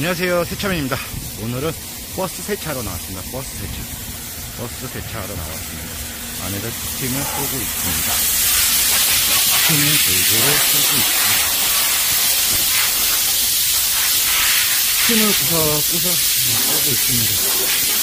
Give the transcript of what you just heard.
안녕하세요. 세차맨입니다. 오늘은 버스 세차로 나왔습니다. 버스 세차. 버스 세차로 나왔습니다. 안에다 스팀을 쏘고 있습니다. 스팀을 골고루 쏘고 있습니다. 스팀을 구석구석 쏘고 있습니다.